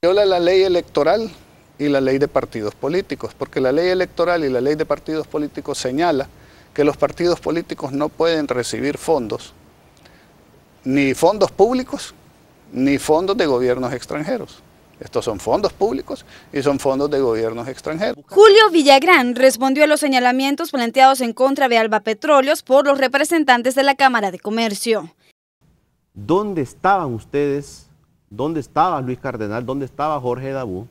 Viola la ley electoral y la ley de partidos políticos, porque la ley electoral y la ley de partidos políticos señala que los partidos políticos no pueden recibir fondos, ni fondos públicos, ni fondos de gobiernos extranjeros. Estos son fondos públicos y son fondos de gobiernos extranjeros. Julio Villagrán respondió a los señalamientos planteados en contra de Alba Petróleos por los representantes de la Cámara de Comercio. ¿Dónde estaban ustedes? ¿Dónde estaba Luis Cardenal? ¿Dónde estaba Jorge Dabú?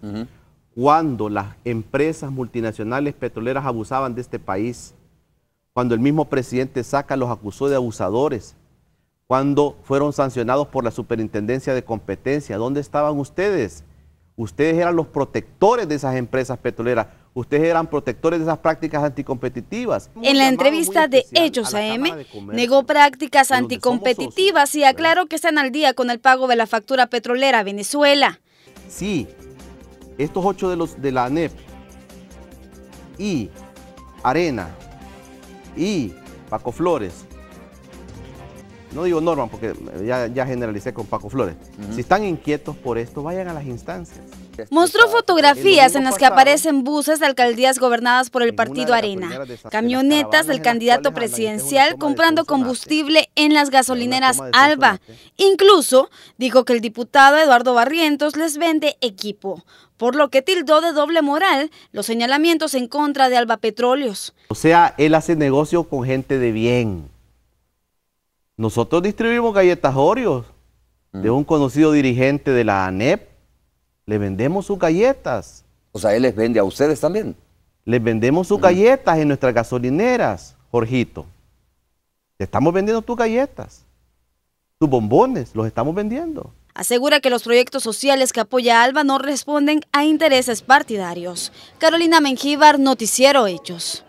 Cuando las empresas multinacionales petroleras abusaban de este país, cuando el mismo presidente Saca los acusó de abusadores, cuando fueron sancionados por la Superintendencia de Competencia, ¿dónde estaban ustedes? Ustedes eran los protectores de esas empresas petroleras. Ustedes eran protectores de esas prácticas anticompetitivas. En la entrevista de Hechos AM, negó prácticas anticompetitivas y aclaró que están al día con el pago de la factura petrolera a Venezuela. Sí, estos ocho de los de la ANEP y Arena y Paco Flores no digo Norman porque ya, ya generalicé con Paco Flores, si están inquietos por esto, vayan a las instancias. Mostró fotografías en las que aparecen buses de alcaldías gobernadas por el partido Arena, camionetas del candidato presidencial comprando combustible en las gasolineras Alba. Incluso dijo que el diputado Eduardo Barrientos les vende equipo, por lo que tildó de doble moral los señalamientos en contra de Alba Petróleos. O sea, él hace negocio con gente de bien nosotros distribuimos galletas Oreos de mm. un conocido dirigente de la ANEP. Le vendemos sus galletas. O sea, él les vende a ustedes también. Les vendemos sus galletas en nuestras gasolineras, Jorgito. Te estamos vendiendo tus galletas. Tus bombones, los estamos vendiendo. Asegura que los proyectos sociales que apoya Alba no responden a intereses partidarios. Carolina Mengíbar, Noticiero Hechos.